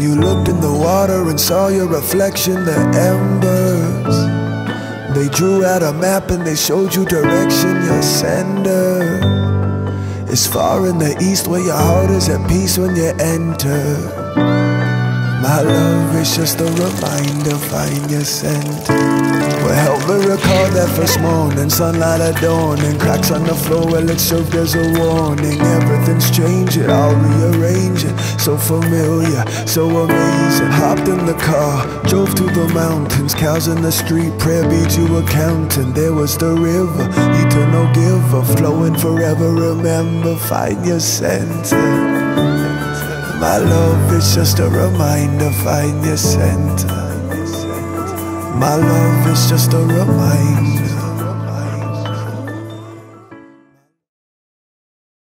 in the water and saw your reflection, the embers. They drew out a map and they showed you direction, your sender. It's far in the east where your heart is at peace when you enter. My love is just a reminder, find your center. Recall that first morning, sunlight at dawn, and cracks on the floor. Well, it served as a warning. Everything's changing, I'll rearrange it. So familiar, so amazing. Hopped in the car, drove through the mountains, cows in the street, prayer beads you were counting. There was the river, eternal giver, flowing forever. Remember, find your center. My love is just a reminder, find your center. My love is just a reminder.